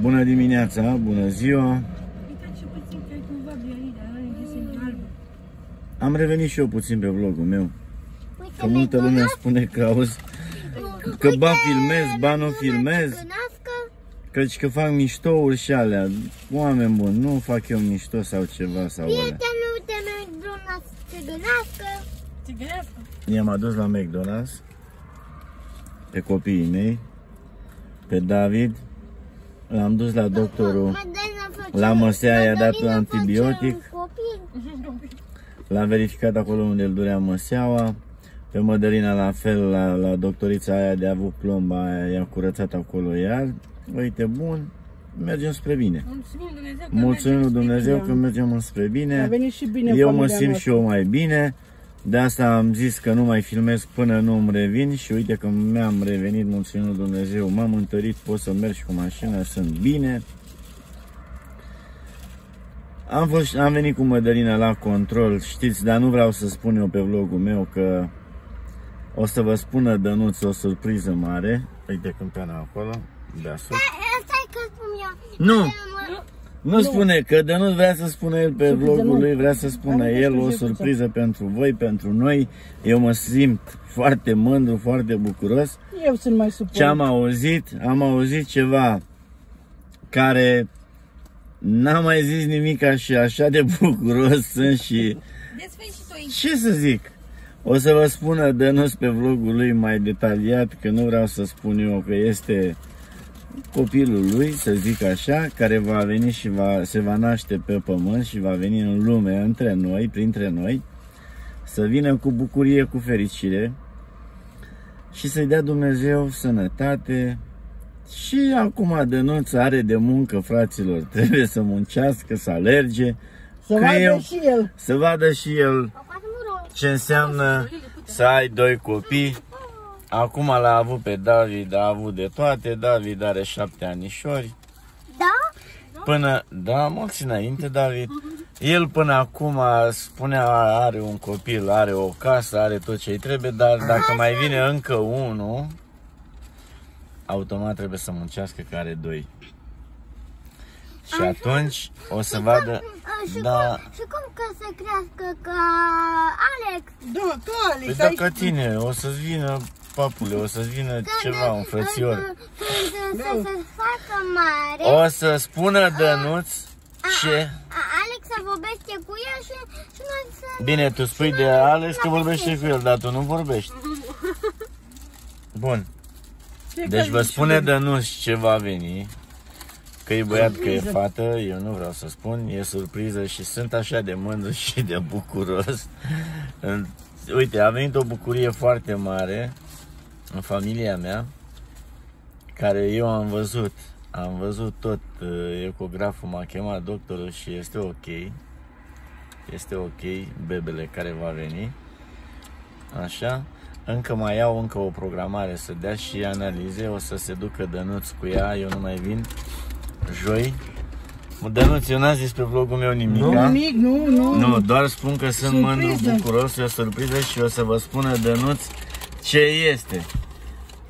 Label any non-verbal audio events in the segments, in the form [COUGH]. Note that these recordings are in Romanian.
Bună dimineața, bună ziua. Uitați și puțin că e cumva Bianida, ăla e desen alb. Am revenit și eu puțin pe vlogul meu. Uite, Că multă lume spune că auzi că ba filmez, ba nu filmez. Căci că fac miștouri și alea. Oameni buni, nu fac eu mișto sau ceva sau alea. Prietenul de McDonald's se gândească. Se gărească. I-am adus la McDonald's pe copiii mei, pe David, l-am dus la doctorul, Madalina face- La măsea i-a dat Madalina face antibiotic. un copil. l-am verificat acolo unde îl durea măseaua, pe Mădălina la fel, la, la doctorița aia de avut plomba aia, i-a curățat acolo iar. Uite, bun, mergem spre bine. Mulțumim Dumnezeu că Mulțumim lui mergem Dumnezeu Da. că mergem spre bine. A venit și bine Eu mă familia simt noastră. și eu mai bine. De asta am zis că nu mai filmez până nu îmi revin și uite că mi-am revenit, mulțumim lui Dumnezeu, m-am întărit, pot să merg și cu mașina, sunt bine. Am, fost, am venit cu Mădălina la control, știți, dar nu vreau să spun eu pe vlogul meu că o să vă spună Dănuț o surpriză mare. Uite câmpeana acolo, deasupra. Eh, Stai că spun eu. Nu! Mă- Nu spune, că de nu vrea să spună el pe Surpriză vlogul nu. lui, vrea să spună Are el o surpriză. surpriză pentru voi, pentru noi. Eu mă simt foarte mândru, foarte bucuros. Eu sunt mai suport. Ce am auzit? Am auzit ceva care n-am mai zis nimic și așa de bucuros [LAUGHS] sunt și Desfăi și tu aici. ce să zic? O să vă spună Dănuț pe vlogul lui mai detaliat, că nu vreau să spun eu că este copilul lui, să zic așa, care va veni și va, se va naște pe pământ și va veni în lume între noi, printre noi, să vină cu bucurie, cu fericire și să-i dea Dumnezeu sănătate. Și acum Dănuț are de muncă, fraților, [LAUGHS] trebuie să muncească, să alerge, Să că vadă eu- și el. să vadă și el Poate nu rău. ce înseamnă să ai doi copii. Acum l-a avut pe David, a avut de toate. David are șapte anișori. Da? Până, da, mulți înainte, David. El până acum spunea are un copil, are o casă, are tot ce îi trebuie, dar dacă mai vine încă unul, automat trebuie să muncească că are doi. Și atunci o să vadă, Ah, Și, da, cum, și cum că să crească ca Alex? Da, tu, Păi Alex, dacă tine, o să-ți vină papule, o să-ți vină ceva, un frățior. Când, când să se facă mare, O să spună Dănuț ce... a, Alex să vorbește cu el și, și noi să... Bine, tu spui de Alex că vorbește cu el, dar tu nu vorbești. Bun, deci vă spune Dănuț ce va veni. Că e băiat, că e fată, eu nu vreau să spun, e surpriză și sunt așa de mândru și de bucuros. În- Uite, a venit o bucurie foarte mare în familia mea, care eu am văzut, am văzut tot, uh, ecograful m-a chemat doctorul și este ok, este ok, bebele care va veni, așa, încă mai iau încă o programare să dea și analize, o să se ducă Dănuț cu ea, eu nu mai vin, joi. Dănuț, eu n-am zis pe vlogul meu nimic, Nu, da? nimic, nu, nu. Nu, doar spun că sunt Surpriză. mândru, bucuros, e o surpriză și o să vă spună Dănuț ce este.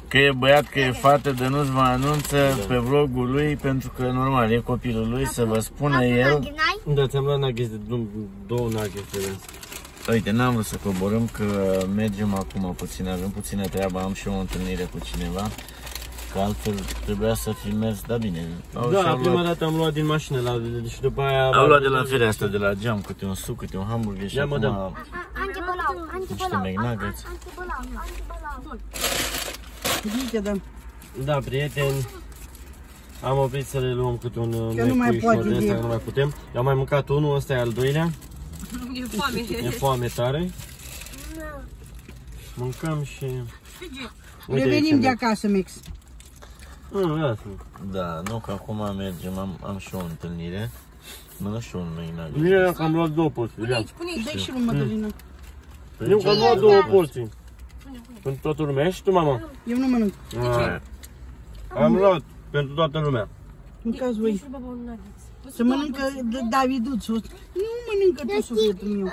Că e băiat, că e fată, Dănuț vă anunță pe vlogul lui, pentru că normal, e copilul lui, să vă spună el. Ghinai? Da, ți-am luat nuggets de dou- două nuggets de astea. Uite, n-am vrut să coborâm, că mergem acum puțin, avem puțină treabă, am și o întâlnire cu cineva. Că altfel trebuia să fi mers, da bine. Au, Da, și-au prima luat, dată am luat din mașină la, și după aia... au luat de la fereastră, de la geam, câte un suc, câte un hamburger și Ia, mă, acum dă. Antibolau, antibolau, Niște McNuggets. antibolau, antibolau. Uite, da. Da, prieteni, am oprit să le luăm câte un uh, Că nu mai mecuișor poate de ăsta, de- că nu mai putem. Eu am mai mâncat unul, ăsta e al doilea. [LAUGHS] E foame. E foame tare. Mâncăm și... Revenim de acasă, Mix. Nu, lasă. Da, nu, că acum mergem, am, am și o întâlnire. Mă lăs și un McNugget. Bine că am luat două porții. Ia. Pune-i, pune-i. Dă și lui Mădălina. Eu că am luat două porții. Pentru toată lumea. Și tu, mama? Eu nu mănânc. Ah. Am luat pentru toată lumea. Mâncați Dă voi. și lui baba un nuggets. Să mănâncă de- Daviduț. Nu mănâncă tu sufletul meu.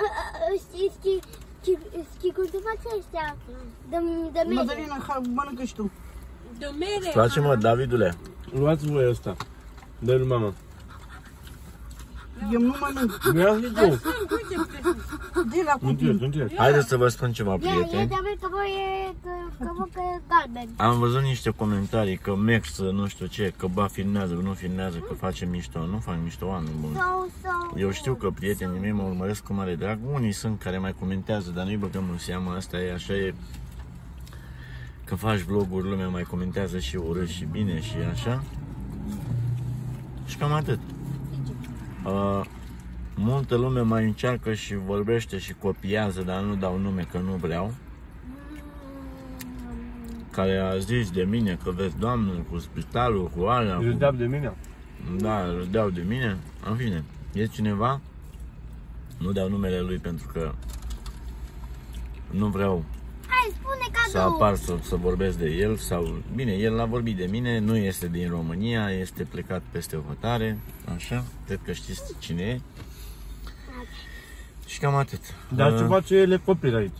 Știi, știi, știi, știi cum se face ăștia? De, de mere. Mădălina, ha, mănâncă și tu. De mere. Îți place, mă, Davidule? Luați voi ăsta. Dă lui mama. Eu nu mănânc. Mi-a zis tu. De la copil. Încerc, încerc. Haideți să vă spun ceva, E, e prieteni. de că vă e, că, că vă că e galben. Am văzut niște comentarii că Max, nu știu ce, că ba filmează, că nu filmează, că face mișto. Nu fac mișto, oameni buni. Sau, sau... Eu știu că prietenii mei mă urmăresc cu mare drag. Unii sunt care mai comentează, dar nu-i băgăm în seamă. Asta e, așa e. Când faci vloguri, lumea mai comentează și urât și bine și așa. Și cam atât. Uh, multă lume mai încearcă și vorbește și copiază, dar nu dau nume că nu vreau. Care a zis de mine că vezi, doamnă, cu spitalul, cu alea, cu Îl dau de mine. da, îl dau de mine. În fine, e cineva, nu dau numele lui pentru că nu vreau Hai, spune să cadou. apar să, să vorbesc de el sau... Bine, el a vorbit de mine, nu este din România, este plecat peste hotare, așa, cred că știți cine e. Și cam atât. Dar Uh, ce face el e copil aici.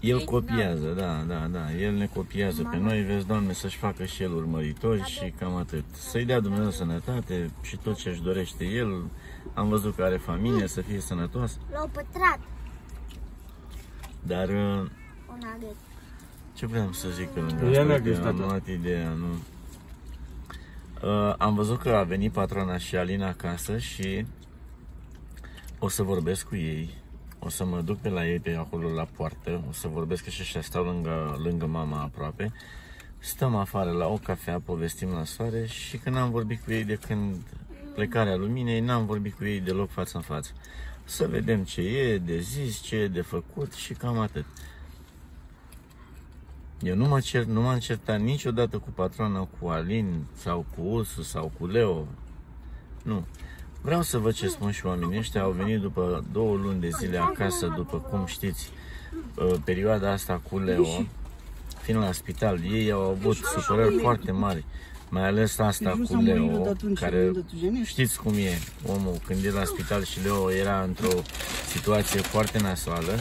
El copiază, da, da, da, el ne copiază pe noi, vezi, Doamne, să-și facă și el urmăritori și cam atât. Să-i dea Dumnezeu sănătate și tot ce-și dorește el. Am văzut că are familie, să fie sănătos, L-au pătrat. dar uh, Un aghet. ce vreau să zic pe lângă Ea asta, mi-a că gustat, am da. luat ideea, nu? Uh, am văzut că a venit patrona și Alina acasă și o să vorbesc cu ei. O să mă duc pe la ei pe acolo la poartă, o să vorbesc că și așa stau lângă, lângă mama aproape. Stăm afară la o cafea, povestim la soare și când am vorbit cu ei de când plecarea luminei, n-am vorbit cu ei deloc față în față. Să vedem ce e de zis, ce e de făcut și cam atât. Eu nu mă cer, nu m-am certat niciodată cu patrona, cu Alin sau cu Ursu sau cu Leo. Nu. Vreau să văd ce spun și oamenii ăștia. Au venit după două luni de zile acasă, după cum știți, uh, perioada asta cu Leo, fiind la spital, ei au avut supărări foarte mari. Mai ales asta Deci nu cu s-a murit Leo, de atunci care când tu genești? știți cum e omul când e la spital și Leo era într-o situație foarte nasoală.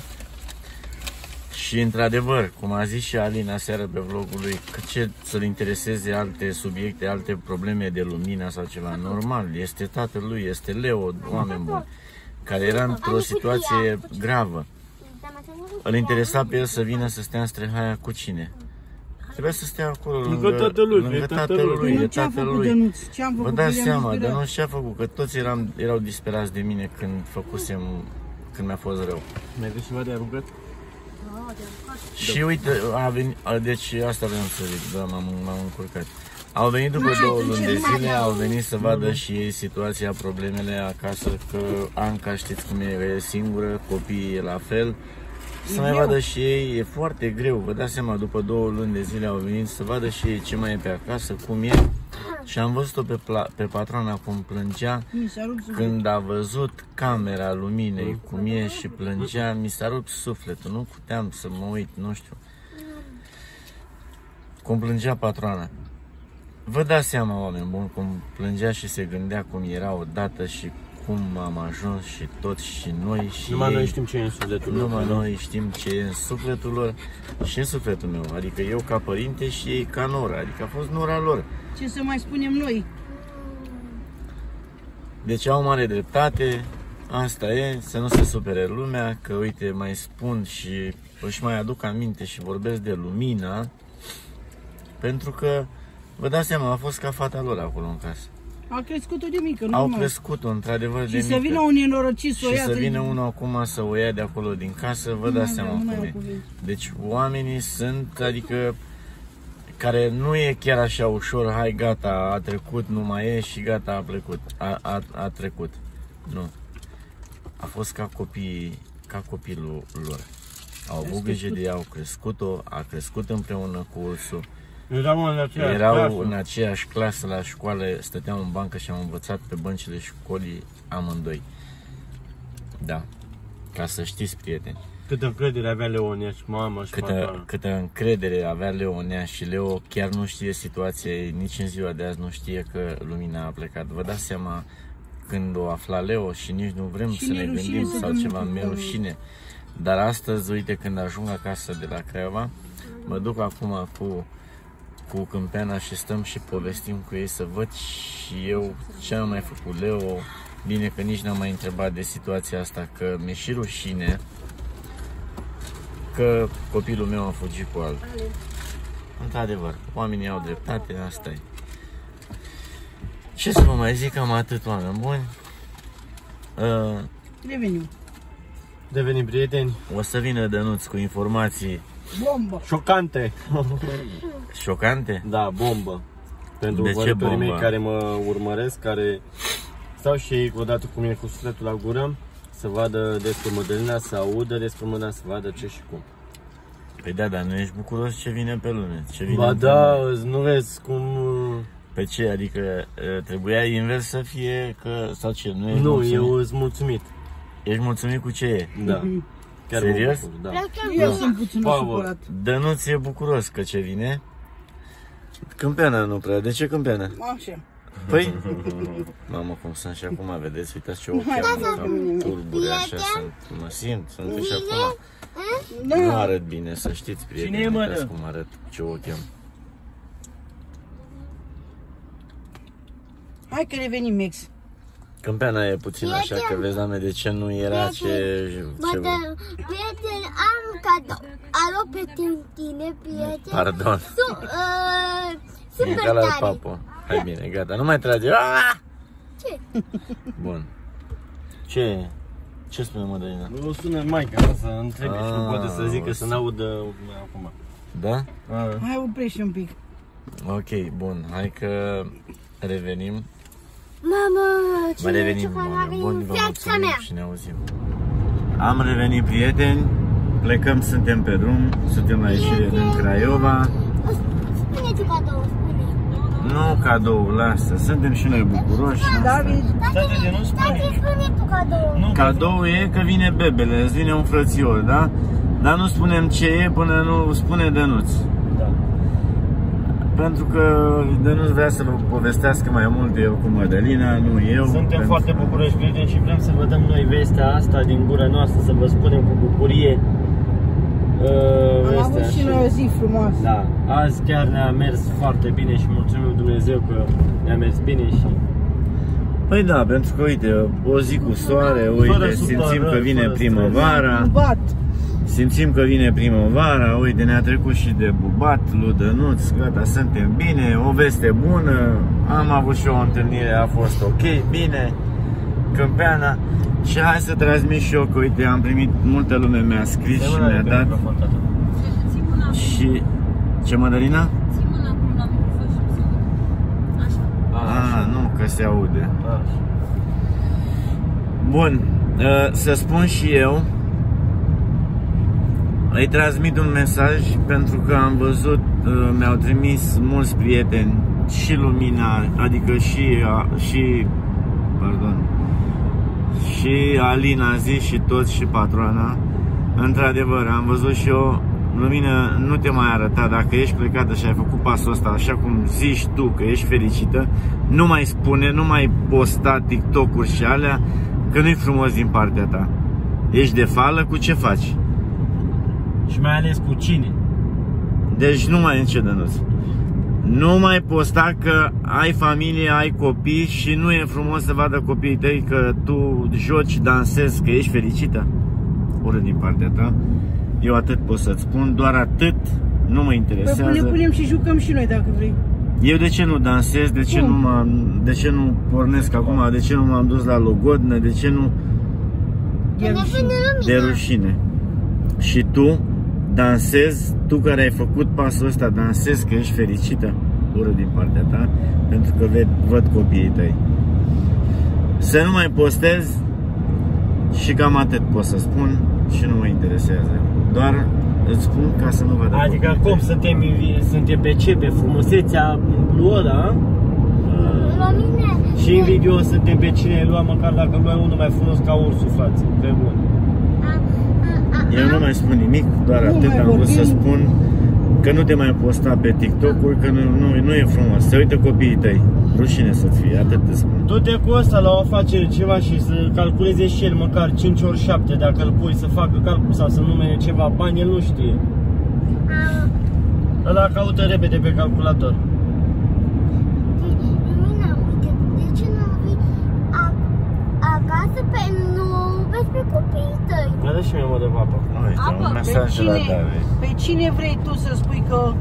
Și într-adevăr, cum a zis și Alina seară pe vlogul lui, că ce să-l intereseze alte subiecte, alte probleme de lumină sau ceva, normal, este tatăl lui, este Leo, oameni buni, care era într-o situație gravă. Îl interesa pe el să vină să stea în strehaia cu cine? Trebuia să stea acolo lângă, Lângă tatălui, că e lângă tatălui. tatălui, Păi e nu ce-am făcut tatălui. Dănuț? Ce-am Vă făcut? dați că le-am seama, inspirat? dar nu ce a făcut, că toți eram, erau disperați de mine când făcusem, când mi-a fost rău. Mai aveți ceva de aruncat? Și uite, a venit, a, deci asta vreau să zic, da, m-am, m-am încurcat. Au venit după două luni de zile, au venit să vadă și ei situația, problemele acasă, că Anca știți cum e, e singură, copiii e la fel. Să mai vadă și ei, e foarte greu, vă dați seama, după două luni de zile au venit să vadă și ei ce mai e pe acasă, cum e. Și am văzut-o pe, pla- pe patrona cum plângea Mi s-a rupt sufletul. când a văzut camera luminei cum e și plângea, mi s-a rupt sufletul, nu puteam să mă uit, nu știu. Cum plângea patroana. Vă dați seama, oameni buni, cum plângea și se gândea cum era odată și cum am ajuns și toți și noi și Numai ei. noi știm ce e în sufletul lor. Numai noi știm ce e în sufletul lor și în sufletul meu. Adică eu ca părinte și ei ca noră. Adică a fost nora lor. Ce să mai spunem noi? Deci au mare dreptate, asta e, să nu se supere lumea, că uite, mai spun și își mai aduc aminte și vorbesc de lumina, pentru că, vă dați seama, a fost ca fata lor acolo în casă. A crescut-o de mică, nu Au mă. crescut-o, într-adevăr, de Și să mică. vină un nenorocit să o și ia să de- vină unul acum să o ia de acolo din casă, vă Nu dați mai seama vreau, nu mai cum au e. cuvinte. Deci oamenii sunt, adică, care nu e chiar așa ușor, hai gata, a trecut, nu mai e și gata, a plecut, a, a, a trecut. Nu. A fost ca copii, ca copilul lor. Au avut grijă de ea, au crescut-o, a crescut împreună cu ursul. Erau în aceeași Erau clasă. în aceeași clasă la școală, stăteam în bancă și am învățat pe băncile școlii amândoi. Da. Ca să știți, prieteni. Câtă încredere avea Leonia și mama și Câtă, patrona. câtă încredere avea Leonea și Leo chiar nu știe situația ei, nici în ziua de azi nu știe că lumina a plecat. Vă dați seama când o afla Leo și nici nu vrem Și să mi-e ne rușine gândim să sau dăm ceva, cu mi-e părul. rușine. Dar astăzi, uite, când ajung acasă de la Craiova, mă duc acum cu cu Câmpeana și stăm și povestim cu ei să văd și eu ce am mai făcut Leo. Bine că nici n-am mai întrebat de situația asta, că mi-e și rușine că copilul meu a fugit cu altul. Într-adevăr, oamenii au dreptate, asta e. Ce să vă mai zic, cam atât, oameni buni. Uh, Revenim. Devenim prieteni. o să vină Dănuț cu informații Bombă. Șocante. [LAUGHS] șocante. Da, bombă. Pentru De ce urmăritorii mei bombă? care mă urmăresc, care stau și ei odată cu mine cu sufletul la gură, să vadă despre Mădălina, să audă despre Mădălina, să vadă ce și cum. Păi da, dar nu ești bucuros ce vine pe lume. Ce vine Ba în da, lume. îți nu vezi cum... uh, Pe ce? Adică uh, trebuia invers să fie că... Sau ce? Nu ești Nu, mulțumit? eu sunt mulțumit. Ești mulțumit cu ce e? Da. Chiar mă Serios? bucur, da. Plecăm Eu cu sunt puțin Paul. supărat. Dănuț e bucuros că ce vine. Câmpeana nu prea. De ce câmpeana? Așa. Păi, [LAUGHS] mamă, cum sunt și acum, vedeți, uitați ce ochi Hai, am, da, cam da. turbure, așa sunt, mă simt, sunt și acum. Da. Nu arăt bine, să știți, prieteni, Cine e, mă, uitați dă? cum arăt, ce ochi am. Hai că revenim, ex. Câmpeana e puțin așa, că vezi, doamne, de ce nu era ce... Bă, ce... dar, prieten, am cadou. Alo, prieten, tine, prieten. Pardon, Su, uh, e super ca la tare. papo. Hai bine, gata, nu mai trage. Ah! Ce? Bun. Ce? Ce spune Mădălina? Nu sună maica mea să întrebe și nu Ah, poate să zică, o să să- n-audă acum. Da? Hai oprește un pic. Ok, bun, hai că revenim. Mamă, ce Mai revenim, ceva n-a oameni venit buni, în vă viața mulțumim mea. și ne auzim. Am revenit, prieteni. Plecăm, suntem pe drum, suntem la ieșire din Craiova. Spune tu cadou, spune. Nu cadou, lasă, suntem și noi bucuroși. David, Stai de nu Tati, spune. spune tu cadou. Nu, Cadou e că vine bebele, îți vine un frățior, da? Dar nu spunem ce e până nu spune Dănuț. Da. Pentru că Dănuț vrea să vă povestească mai mult el cu Mădălina, nu eu. Suntem pentru- foarte bucuroși prieteni și vrem să vă dăm noi vestea asta din gura noastră, să vă spunem cu bucurie uh, am vestea avut și noi o zi frumoasă. Da, azi chiar ne-a mers foarte bine și mulțumim lui Dumnezeu că ne-a mers bine și Păi da, pentru că uite, o zi cu soare, Fără uite, simțim supărări, că vine fără primăvara, Bubat. Simțim că vine primăvara, uite, ne-a trecut și de bubat, Ludănuț, gata, suntem bine, o veste bună, am avut și o întâlnire, a fost ok, bine, Câmpeana, și hai să transmit și eu că, uite, am primit, multă lume mi-a scris și mi-a dat Ții mâna, și... Ce, Mădălina? ții mâna acum la microfon și să Așa. Ah, nu, că se aude. Bun, uh, să spun și eu, îi transmit un mesaj pentru că am văzut, uh, mi-au trimis mulți prieteni și Lumina, adică și, a- și pardon, și Alina a zis și toți și patroana. Într-adevăr, am văzut și eu, Lumina, nu te mai arăta dacă ești plecată și ai făcut pasul ăsta așa cum zici tu că ești fericită, nu mai spune, nu mai posta TikTok-uri și alea, că nu-i frumos din partea ta. Ești de fală, cu ce faci? Și mai ales cu cine? Deci nu mai încet Dănuț. Nu mai posta că ai familie, ai copii și nu e frumos să vadă copiii tăi că tu joci, dansezi, că ești fericită. Urât din partea ta. Eu atât pot să-ți spun, doar atât, nu mă Păi ne interesează. punem și jucăm și noi dacă vrei. Eu de ce nu dansez, de ce Cum? nu, m-am, de ce nu pornesc acum, de ce nu m-am dus la logodnă, de ce nu... Că ne vine de lumina. rușine. Și tu dansezi, tu care ai făcut pasul ăsta, dansezi că ești fericită, ură din partea ta, pentru că ved, văd copiii tăi. Să nu mai postezi și cam atât pot să spun și nu mă interesează. Doar îți spun ca să nu vadă Adică copiii cum tăi. suntem, suntem pe ce? Pe frumusețea lui ăla? La mine. Și în video suntem pe cine îi lua, măcar dacă luai unul mai frumos ca ursul, frate. Pe bun. Eu nu da. mai spun nimic, doar nu atât am vrut să spun că nu te mai posta pe TikTok-uri, că nu, nu, nu e frumos. Se uită copiii tăi. Rușine să fie, atât te spun. Du-te cu ăsta la o afacere ceva și să calculeze și el măcar 5 ori 7 dacă îl pui să facă calcul sau să numere ceva bani, el nu știe. Ah. Ăla caută repede pe calculator. Deci, Lumina, uite, de ce nu vii acasă pe 9? salvezi pe copiii tăi. Mă dă și mie mă de apă. Nu, este apă? un mesaj la David. Pe cine vrei tu să spui că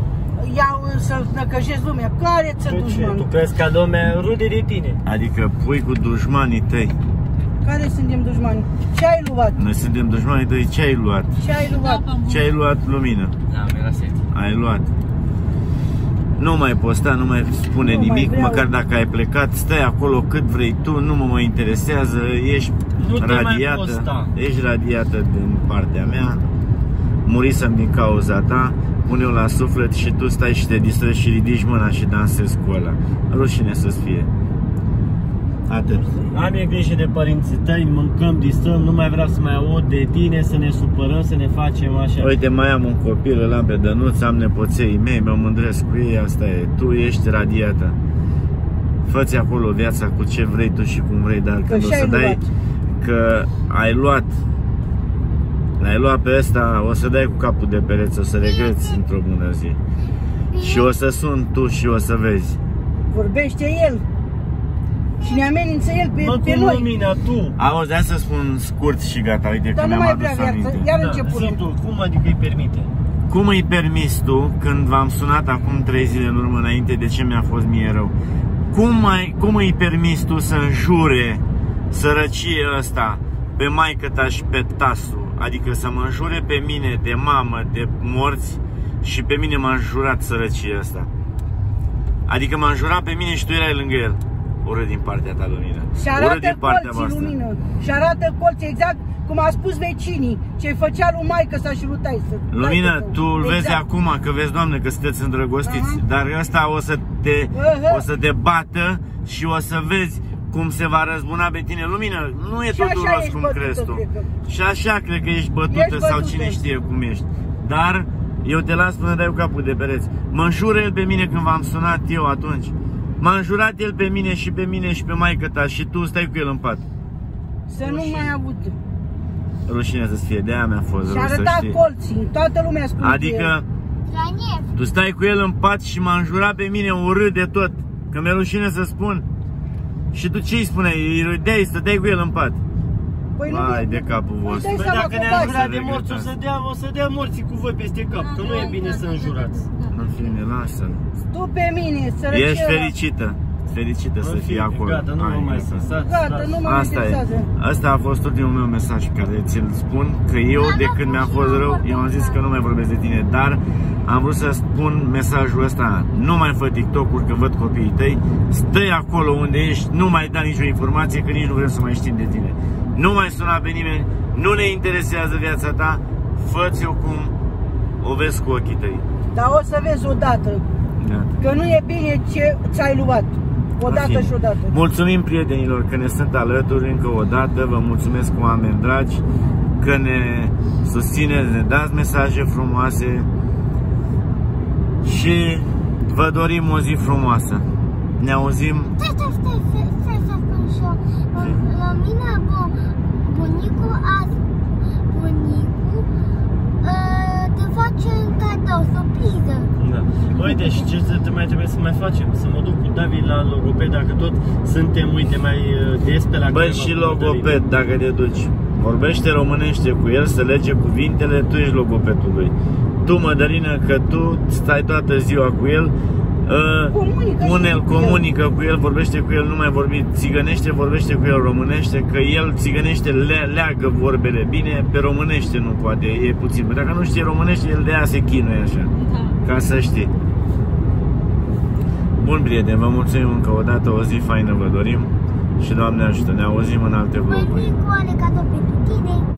iau să năcăjesc lumea? Care ți-a dușman? Tu crezi că lumea rude de tine. Adică pui cu dușmanii tăi. Care suntem dușmani? Ce ai luat? Noi suntem dușmanii tăi, ce ai luat? Ce ai luat? Da, ce ai luat lumină? Da, mi-era Ai luat. Nu mai posta, nu mai spune nu nimic, mai măcar dacă ai plecat, stai acolo cât vrei tu, nu mă mai interesează, ești nu te mai radiată, posta. ești radiată din partea mea, murisem din cauza ta, pune-o la suflet și tu stai și te distrezi și ridici mâna și dansezi cu ăla. Rușine să-ți fie. Atât. Am eu grijă de părinții tăi, mâncăm, distrăm, nu mai vreau să mai aud de tine, să ne supărăm, să ne facem așa. Uite, mai am un copil, îl am pe Dănuț, am nepoței mei, mă mândresc cu ei, asta e. Tu ești radiată. Fă-ți acolo viața cu ce vrei tu și cum vrei, dar când o și-ai să dai, luat. Că ai luat, l-ai luat pe ăsta, o să dai cu capul de pereți, o să regreți într-o bună zi. Și o să sun tu și o să vezi. Vorbește el. Și ne amenință el pe, Mă, pe cu noi. lumina, tu! Auzi, hai să spun scurt și gata, uite Dar că nu mi-am mai vrea adus viață. aminte. Iar Da, început. zi tu, cum adică îi permite? Cum îi permis tu, când v-am sunat acum trei zile în urmă înainte de ce mi-a fost mie rău, cum, ai, cum îi permis tu să înjure sărăcie ăsta pe maică ta și pe tasul? Adică să mă înjure pe mine de mamă, de morți și pe mine m-a înjurat sărăcie ăsta. Adică m-a înjurat pe mine și tu erai lângă el. Urât din partea ta, Lumină. Și Urât arată din partea colții, voastră. lumină. Și arată colții exact cum a spus vecinii. Ce făcea lui maică sa și lui taisă. Lumină, taică tu îl tău. vezi Exact. acum, că vezi, Doamne, că sunteți îndrăgostiți, Aha. dar ăsta o să te, Aha. o să te bată și o să vezi cum se va răzbuna pe tine. Lumină, nu e Și tot așa duros ești cum bătută, crezi tu. cred că. Și așa cred că ești bătută, Ești sau bătută. cine știe cum ești. Dar eu te las până dai cu capul de pereți. Mă înjură el pe mine când v-am sunat eu atunci. M-a înjurat el pe mine și pe mine și pe maică ta și tu stai cu el în pat. Să nu mai avut. Rușine să-ți fie, de-aia mi-a fost Și rău, să arăta știi. colții. Toată lumea spune Adică Raniev. Tu stai cu el în pat și m-a înjurat pe mine urât de tot. Că mi-e rușine să spun. Și tu ce îi spuneai? Îi râdeai, stăteai cu el în pat. Păi nu Vai de capul Păi vostru. dai Păi seama dacă că ne-a faci. înjurat de Să morți, o să, regretați. dea, o să dea morții cu voi peste cap, că nu e bine să înjurați. În fine, lasă Tu pe mine, sărăcie. Ești fericită. Fericită să În fii fine, acolo. Gata, nu Hai, mă mai gata. săsați. Gata, nu mă Asta e. interesează. Asta a fost ultimul meu mesaj care ți-l spun Că eu de când mi-a fost rău Eu am zis că nu mai vorbesc de tine Dar am vrut să spun mesajul ăsta Nu mai fă TikTok-uri că văd copiii tăi Stai acolo unde ești Nu mai da nicio informație Că nici nu vrem să mai știm de tine Nu mai suna pe nimeni Nu ne interesează viața ta Fă-ți-o cum o vezi cu ochii tăi Dar o să vezi odată Gata. că nu e bine ce ți-ai luat. Odată În fine. și odată. Mulțumim prietenilor că ne sunt alături încă o dată. Vă mulțumesc oameni dragi că ne susțineți, ne dați mesaje frumoase și vă dorim o zi frumoasă. Ne auzim Stai, stai, stai, stai, stai să spun și eu. La mine, bu, bunicul a... Bunicul uh, te face un cadou, surpriză. Da. Uite, și ce să te mai trebuie să mai facem? Să mă duc cu David la logoped, dacă tot suntem, uite, mai uh, des pe la Băi câteva și cuvântării. logoped dacă te duci Vorbește românește cu el, să lege cuvintele, tu ești logopedul lui Tu, Mădălină, că tu stai toată ziua cu el uh, Comunică Pune și el, cu el. comunică cu el, vorbește cu el, nu mai vorbi țigănește, vorbește cu el românește, că el țigănește le, leagă vorbele bine, pe românește nu poate, e puțin. Dacă nu știe românește, el de aia se chinuie așa, Da. ca să știi. Bun, prieten, vă mulțumim încă o dată, o zi faină vă dorim și Doamne ajută, ne auzim în alte vloguri.